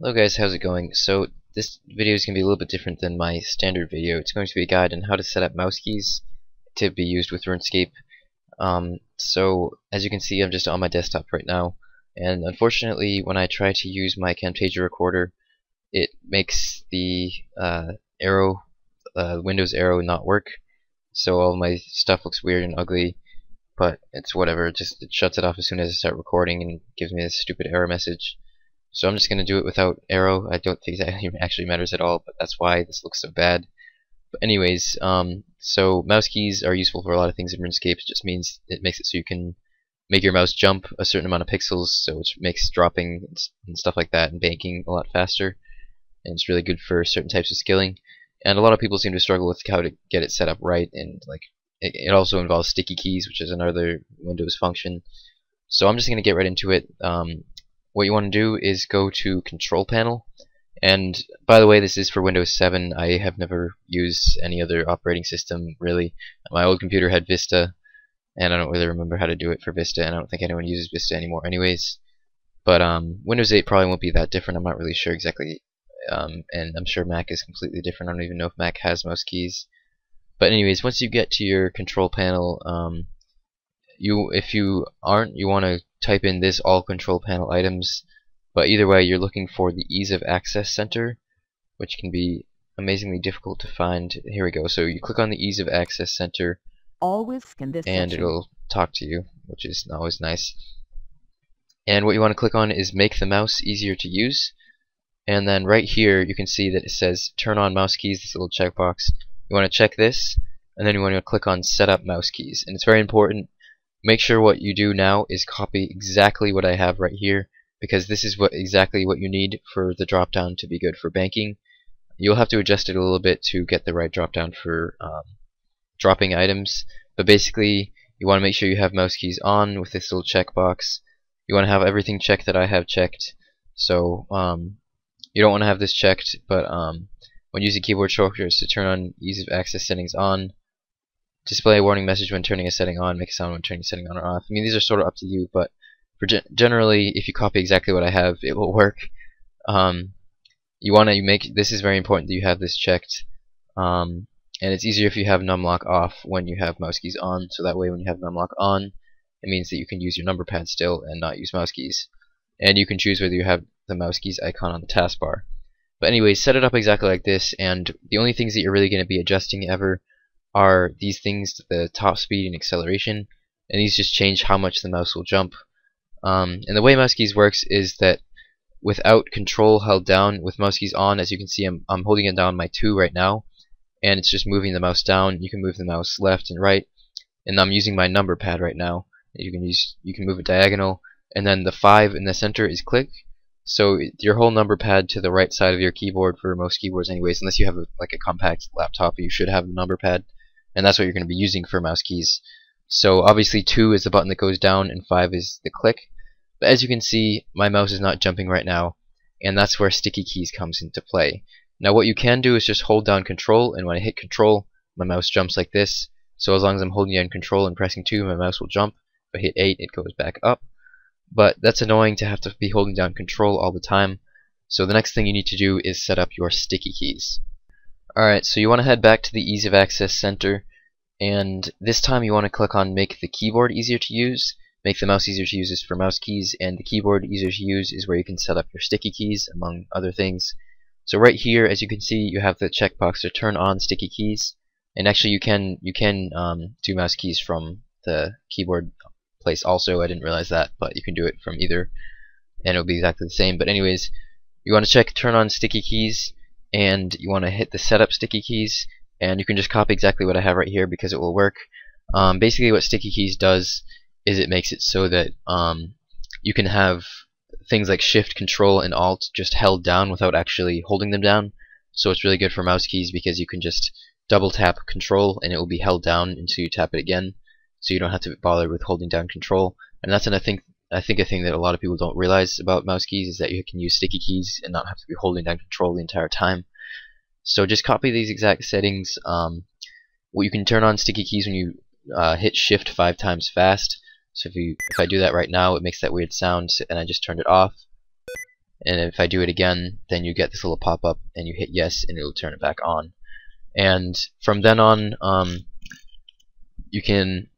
Hello guys, how's it going? So this video is going to be a little bit different than my standard video. It's going to be a guide on how to set up mouse keys to be used with RuneScape. Um, so as you can see I'm just on my desktop right now and unfortunately when I try to use my Camtasia recorder it makes the uh, Aero, uh, Windows Aero not work so all my stuff looks weird and ugly but it's whatever, it just it shuts it off as soon as I start recording and gives me this stupid error message. So I'm just going to do it without Aero. I don't think that actually matters at all, but that's why this looks so bad. But anyways, um, so mouse keys are useful for a lot of things in RuneScape. It just means it makes it so you can make your mouse jump a certain amount of pixels, so it makes dropping and stuff like that and banking a lot faster. And it's really good for certain types of skilling. And a lot of people seem to struggle with how to get it set up right, and like it, it also involves sticky keys, which is another Windows function. So I'm just going to get right into it. Um, what you want to do is go to control panel. And by the way this is for Windows 7 I have never used any other operating system really. My old computer had Vista and I don't really remember how to do it for Vista and I don't think anyone uses Vista anymore anyways. But um, Windows 8 probably won't be that different. I'm not really sure exactly um, and I'm sure Mac is completely different. I don't even know if Mac has mouse keys. But anyways once you get to your control panel um, you if you aren't you want to type in this all control panel items but either way you're looking for the ease of access center which can be amazingly difficult to find. Here we go. So you click on the ease of access center always scan this and section. it'll talk to you which is always nice. And what you want to click on is make the mouse easier to use. And then right here you can see that it says turn on mouse keys this little checkbox. You want to check this and then you want to click on set up mouse keys and it's very important make sure what you do now is copy exactly what I have right here because this is what exactly what you need for the drop down to be good for banking. You'll have to adjust it a little bit to get the right drop down for um, dropping items but basically you want to make sure you have mouse keys on with this little checkbox. You want to have everything checked that I have checked. So um, you don't want to have this checked but um, when using keyboard shortcuts to turn on ease of access settings on display a warning message when turning a setting on, make a sound when turning a setting on or off. I mean, these are sort of up to you, but for ge generally, if you copy exactly what I have, it will work. Um, you want to make this is very important that you have this checked, um, and it's easier if you have numlock off when you have mouse keys on. So that way, when you have numlock on, it means that you can use your number pad still and not use mouse keys. And you can choose whether you have the mouse keys icon on the taskbar. But anyway, set it up exactly like this, and the only things that you're really going to be adjusting ever are these things the top speed and acceleration and these just change how much the mouse will jump. Um, and the way mouse keys works is that without control held down with mouse keys on as you can see I'm, I'm holding it down my 2 right now and it's just moving the mouse down. You can move the mouse left and right and I'm using my number pad right now. You can use you can move it diagonal and then the 5 in the center is click. So your whole number pad to the right side of your keyboard for most keyboards anyways unless you have a, like a compact laptop you should have a number pad and that's what you're going to be using for mouse keys. So obviously 2 is the button that goes down and 5 is the click. But as you can see, my mouse is not jumping right now, and that's where sticky keys comes into play. Now what you can do is just hold down control, and when I hit control, my mouse jumps like this. So as long as I'm holding down control and pressing 2, my mouse will jump. If I hit 8, it goes back up. But that's annoying to have to be holding down control all the time. So the next thing you need to do is set up your sticky keys. Alright, so you want to head back to the Ease of Access Center, and this time you want to click on Make the keyboard easier to use. Make the mouse easier to use is for mouse keys, and the keyboard easier to use is where you can set up your sticky keys, among other things. So right here, as you can see, you have the checkbox to turn on sticky keys, and actually you can you can um, do mouse keys from the keyboard place also. I didn't realize that, but you can do it from either, and it'll be exactly the same. But anyways, you want to check turn on sticky keys and you want to hit the setup sticky keys and you can just copy exactly what I have right here because it will work. Um, basically what sticky keys does is it makes it so that um, you can have things like shift control and alt just held down without actually holding them down. So it's really good for mouse keys because you can just double tap control and it will be held down until you tap it again. So you don't have to bother with holding down control. And that's an I think I think a thing that a lot of people don't realize about mouse keys is that you can use sticky keys and not have to be holding down control the entire time. So just copy these exact settings. Um, well, you can turn on sticky keys when you uh, hit shift five times fast. So if you if I do that right now, it makes that weird sound, and I just turned it off. and if I do it again then you get this little pop-up and you hit yes and it'll turn it back on and from then on um, you can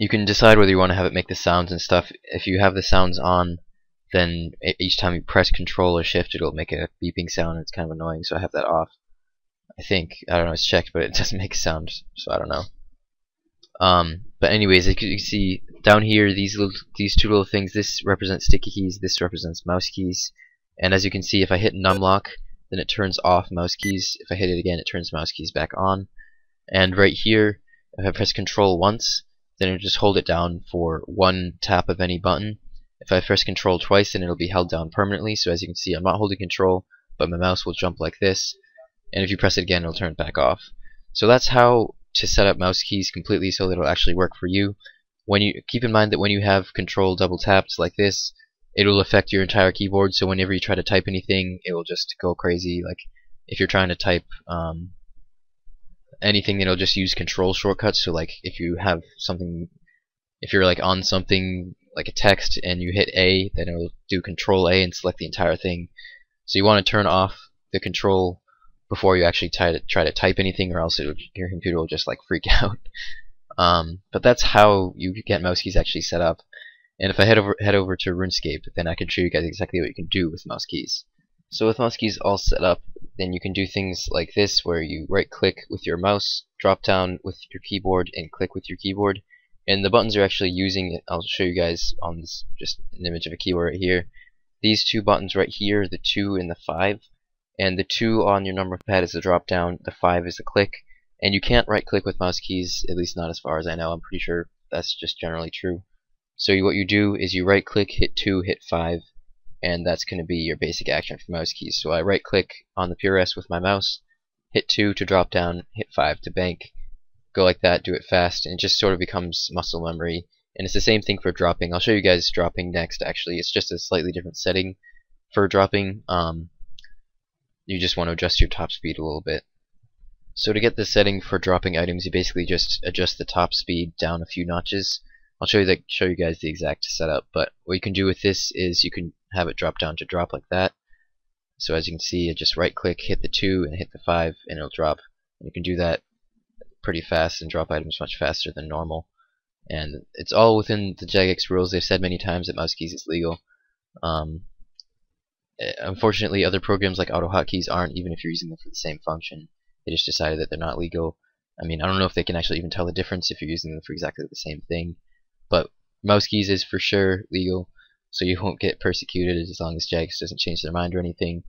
you can decide whether you want to have it make the sounds and stuff. If you have the sounds on then each time you press control or shift it'll make a beeping sound it's kind of annoying so I have that off. I think I don't know it's checked but it doesn't make a sound so I don't know. Um, but anyways as you can see down here these little these two little things this represents sticky keys this represents mouse keys. And as you can see if I hit numlock then it turns off mouse keys. If I hit it again it turns mouse keys back on. And right here if I press control once then just hold it down for one tap of any button. If I press control twice then it'll be held down permanently. So as you can see I'm not holding control but my mouse will jump like this. And if you press it again it'll turn back off. So that's how to set up mouse keys completely so that it'll actually work for you. When you keep in mind that when you have control double tapped like this it'll affect your entire keyboard. So whenever you try to type anything it will just go crazy. Like if you're trying to type um, anything that'll just use control shortcuts. So like if you have something if you're like on something like a text and you hit A then it'll do control A and select the entire thing. So you want to turn off the control before you actually try to try to type anything or else your computer will just like freak out. Um, but that's how you get mouse keys actually set up. And if I head over head over to RuneScape then I can show you guys exactly what you can do with mouse keys. So with mouse keys all set up then you can do things like this where you right click with your mouse drop down with your keyboard and click with your keyboard. And the buttons are actually using it. I'll show you guys on this just an image of a keyboard right here. These two buttons right here the 2 and the 5 and the 2 on your number pad is the drop down the 5 is the click. And you can't right click with mouse keys at least not as far as I know. I'm pretty sure that's just generally true. So what you do is you right click hit 2 hit 5 and that's going to be your basic action for mouse keys so I right click on the pure ess with my mouse hit 2 to drop down hit 5 to bank go like that, do it fast, and it just sort of becomes muscle memory. And it's the same thing for dropping. I'll show you guys dropping next, actually. It's just a slightly different setting for dropping. Um, you just want to adjust your top speed a little bit. So to get the setting for dropping items, you basically just adjust the top speed down a few notches. I'll show you the, show you guys the exact setup, but what you can do with this is you can have it drop down to drop like that. So as you can see, I just right click, hit the 2, and hit the 5, and it'll drop. And you can do that pretty fast and drop items much faster than normal. And it's all within the Jagex rules. They've said many times that mouse keys is legal. Um, eh, unfortunately, other programs like AutoHotkeys aren't, even if you're using them for the same function. They just decided that they're not legal. I mean, I don't know if they can actually even tell the difference if you're using them for exactly the same thing. But mouse keys is for sure legal, so you won't get persecuted as long as Jagex doesn't change their mind or anything.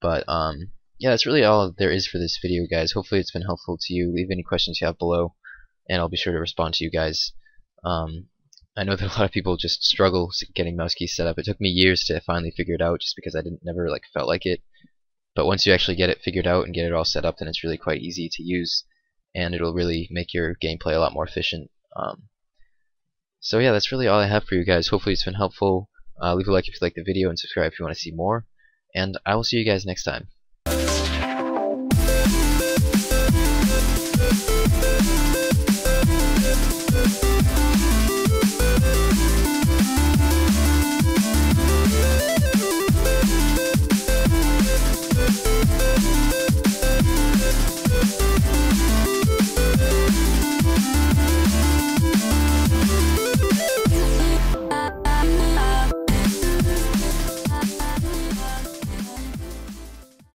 But um, yeah, that's really all there is for this video, guys. Hopefully it's been helpful to you. Leave any questions you have below, and I'll be sure to respond to you guys. Um, I know that a lot of people just struggle getting mouse keys set up. It took me years to finally figure it out, just because I didn't never like felt like it. But once you actually get it figured out and get it all set up, then it's really quite easy to use, and it'll really make your gameplay a lot more efficient. Um, so yeah, that's really all I have for you guys. Hopefully it's been helpful. Uh, leave a like if you like the video and subscribe if you want to see more. And I will see you guys next time.